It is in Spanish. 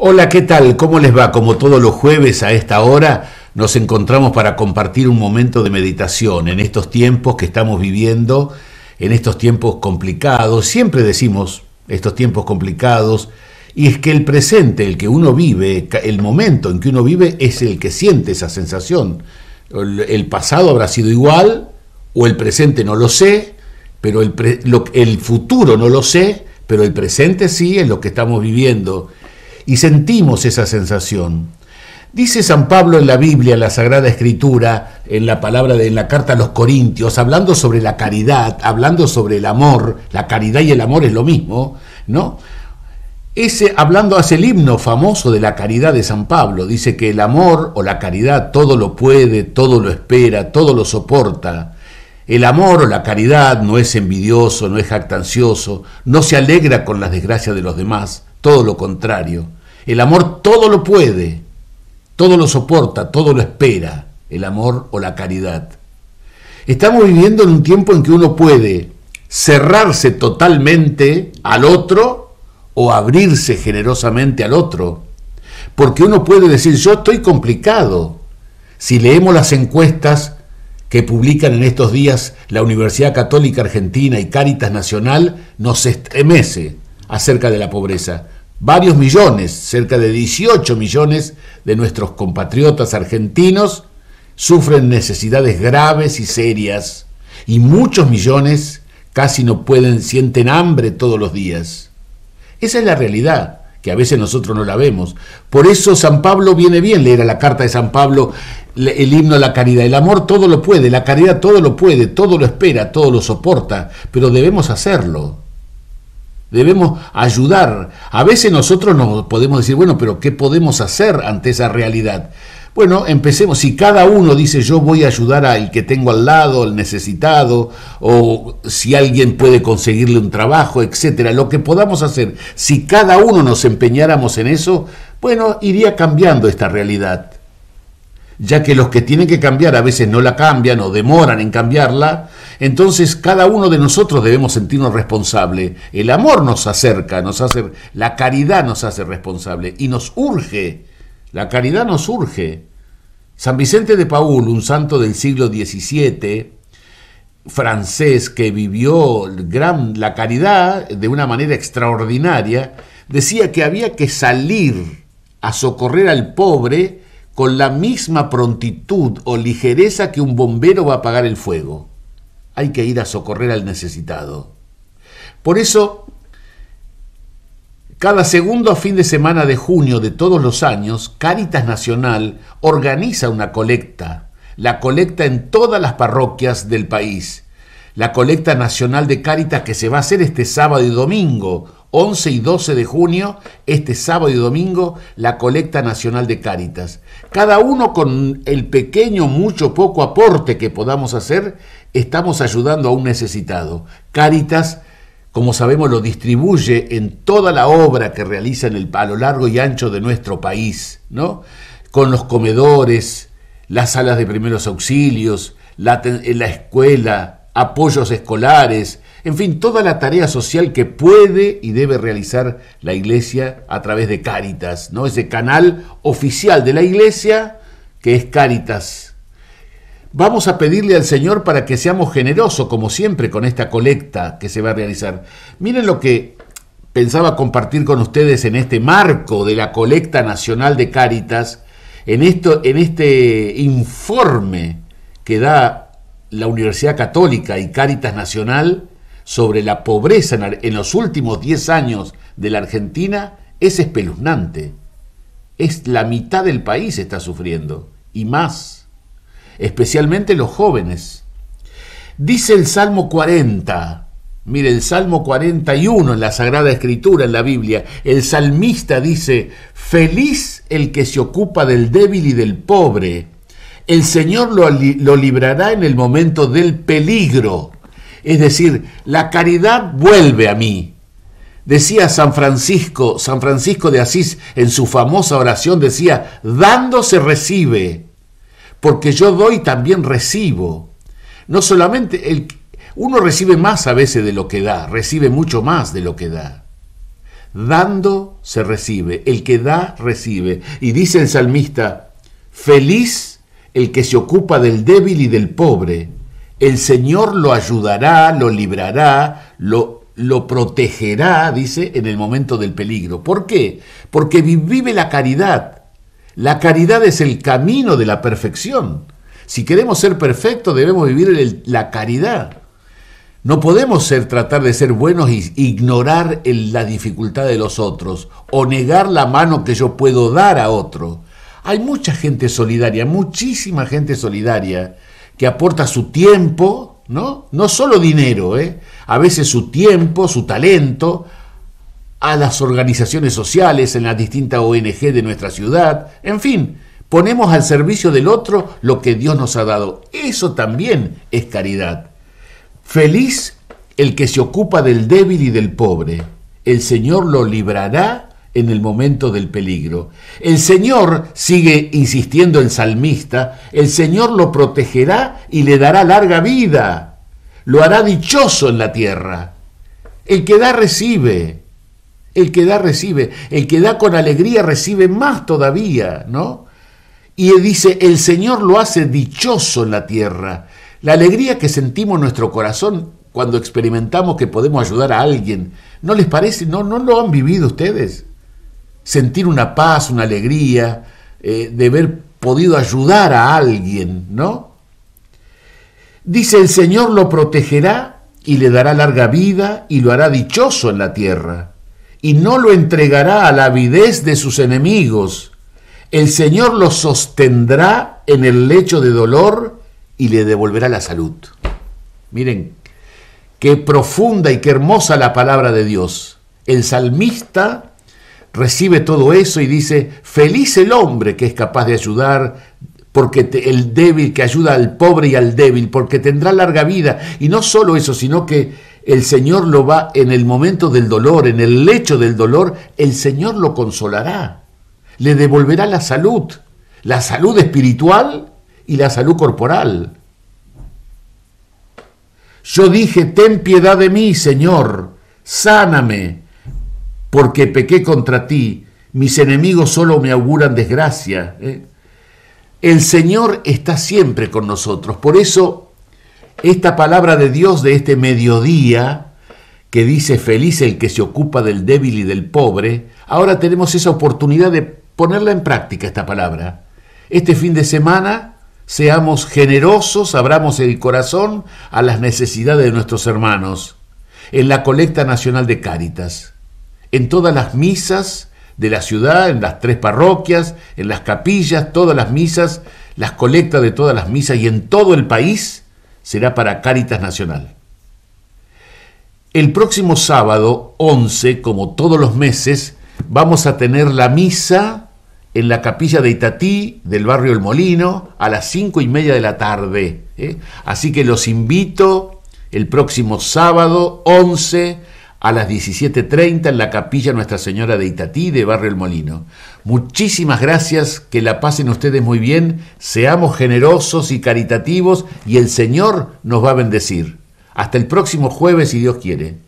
Hola, ¿qué tal? ¿Cómo les va? Como todos los jueves a esta hora nos encontramos para compartir un momento de meditación en estos tiempos que estamos viviendo, en estos tiempos complicados. Siempre decimos estos tiempos complicados y es que el presente, el que uno vive, el momento en que uno vive es el que siente esa sensación. El pasado habrá sido igual o el presente no lo sé, pero el, el futuro no lo sé, pero el presente sí es lo que estamos viviendo y sentimos esa sensación. Dice San Pablo en la Biblia, en la Sagrada Escritura, en la palabra de en la carta a los Corintios, hablando sobre la caridad, hablando sobre el amor, la caridad y el amor es lo mismo, ¿no? Ese, hablando hace el himno famoso de la caridad de San Pablo, dice que el amor o la caridad todo lo puede, todo lo espera, todo lo soporta. El amor o la caridad no es envidioso, no es jactancioso, no se alegra con las desgracias de los demás, todo lo contrario el amor todo lo puede, todo lo soporta, todo lo espera, el amor o la caridad. Estamos viviendo en un tiempo en que uno puede cerrarse totalmente al otro o abrirse generosamente al otro. Porque uno puede decir, yo estoy complicado. Si leemos las encuestas que publican en estos días la Universidad Católica Argentina y Cáritas Nacional, nos estremece acerca de la pobreza varios millones, cerca de 18 millones de nuestros compatriotas argentinos sufren necesidades graves y serias y muchos millones casi no pueden, sienten hambre todos los días. Esa es la realidad, que a veces nosotros no la vemos. Por eso San Pablo viene bien leer a la carta de San Pablo el himno a la caridad. El amor todo lo puede, la caridad todo lo puede, todo lo espera, todo lo soporta, pero debemos hacerlo. Debemos ayudar. A veces nosotros nos podemos decir, bueno, pero ¿qué podemos hacer ante esa realidad? Bueno, empecemos. Si cada uno dice yo voy a ayudar al que tengo al lado, al necesitado, o si alguien puede conseguirle un trabajo, etcétera, lo que podamos hacer, si cada uno nos empeñáramos en eso, bueno, iría cambiando esta realidad. Ya que los que tienen que cambiar a veces no la cambian o demoran en cambiarla, entonces cada uno de nosotros debemos sentirnos responsable. El amor nos acerca, nos hace, la caridad nos hace responsable y nos urge. La caridad nos urge. San Vicente de Paul, un santo del siglo XVII, francés que vivió gran, la caridad de una manera extraordinaria, decía que había que salir a socorrer al pobre con la misma prontitud o ligereza que un bombero va a apagar el fuego hay que ir a socorrer al necesitado. Por eso, cada segundo fin de semana de junio de todos los años, Cáritas Nacional organiza una colecta, la colecta en todas las parroquias del país, la colecta nacional de Cáritas que se va a hacer este sábado y domingo, 11 y 12 de junio, este sábado y domingo, la colecta nacional de Cáritas. Cada uno con el pequeño, mucho, poco aporte que podamos hacer, estamos ayudando a un necesitado. Cáritas, como sabemos, lo distribuye en toda la obra que realiza en el, a lo largo y ancho de nuestro país, ¿no? Con los comedores, las salas de primeros auxilios, la, la escuela, apoyos escolares, en fin, toda la tarea social que puede y debe realizar la Iglesia a través de Cáritas, ¿no? Ese canal oficial de la Iglesia que es Cáritas. Vamos a pedirle al Señor para que seamos generosos, como siempre, con esta colecta que se va a realizar. Miren lo que pensaba compartir con ustedes en este marco de la colecta nacional de Cáritas, en, esto, en este informe que da la Universidad Católica y Cáritas Nacional sobre la pobreza en los últimos 10 años de la Argentina es espeluznante. Es la mitad del país está sufriendo y más, especialmente los jóvenes. Dice el Salmo 40, mire el Salmo 41 en la Sagrada Escritura, en la Biblia, el salmista dice, feliz el que se ocupa del débil y del pobre, el Señor lo, lo librará en el momento del peligro. Es decir, la caridad vuelve a mí. Decía San Francisco, San Francisco de Asís en su famosa oración decía, dando se recibe, porque yo doy también recibo. No solamente el, uno recibe más a veces de lo que da, recibe mucho más de lo que da. dando se recibe, el que da recibe. Y dice el salmista, feliz el que se ocupa del débil y del pobre. El Señor lo ayudará, lo librará, lo, lo protegerá, dice, en el momento del peligro. ¿Por qué? Porque vive la caridad. La caridad es el camino de la perfección. Si queremos ser perfectos, debemos vivir la caridad. No podemos ser, tratar de ser buenos e ignorar la dificultad de los otros o negar la mano que yo puedo dar a otro. Hay mucha gente solidaria, muchísima gente solidaria que aporta su tiempo, ¿no? No solo dinero, ¿eh? A veces su tiempo, su talento a las organizaciones sociales, en las distintas ONG de nuestra ciudad, en fin, ponemos al servicio del otro lo que Dios nos ha dado. Eso también es caridad. Feliz el que se ocupa del débil y del pobre. El Señor lo librará en el momento del peligro. El Señor, sigue insistiendo el salmista, el Señor lo protegerá y le dará larga vida. Lo hará dichoso en la tierra. El que da recibe. El que da recibe. El que da con alegría recibe más todavía, ¿no? Y dice, el Señor lo hace dichoso en la tierra. La alegría que sentimos en nuestro corazón cuando experimentamos que podemos ayudar a alguien, ¿no les parece? ¿No, no lo han vivido ustedes? Sentir una paz, una alegría, eh, de haber podido ayudar a alguien, ¿no? Dice, el Señor lo protegerá y le dará larga vida y lo hará dichoso en la tierra, y no lo entregará a la avidez de sus enemigos el Señor lo sostendrá en el lecho de dolor y le devolverá la salud. Miren, qué profunda y qué hermosa la palabra de Dios. El salmista recibe todo eso y dice, feliz el hombre que es capaz de ayudar, porque el débil que ayuda al pobre y al débil, porque tendrá larga vida. Y no solo eso, sino que el Señor lo va en el momento del dolor, en el lecho del dolor, el Señor lo consolará le devolverá la salud, la salud espiritual y la salud corporal. Yo dije, ten piedad de mí, Señor, sáname, porque pequé contra ti, mis enemigos solo me auguran desgracia. ¿eh? El Señor está siempre con nosotros, por eso esta palabra de Dios de este mediodía, que dice feliz el que se ocupa del débil y del pobre, ahora tenemos esa oportunidad de ponerla en práctica esta palabra. Este fin de semana seamos generosos, abramos el corazón a las necesidades de nuestros hermanos en la colecta nacional de Cáritas, en todas las misas de la ciudad, en las tres parroquias, en las capillas, todas las misas, las colectas de todas las misas y en todo el país será para Cáritas Nacional. El próximo sábado 11, como todos los meses, vamos a tener la misa en la capilla de Itatí del barrio El Molino a las cinco y media de la tarde. ¿eh? Así que los invito el próximo sábado 11 a las 17.30 en la capilla Nuestra Señora de Itatí de barrio El Molino. Muchísimas gracias, que la pasen ustedes muy bien, seamos generosos y caritativos y el Señor nos va a bendecir. Hasta el próximo jueves si Dios quiere.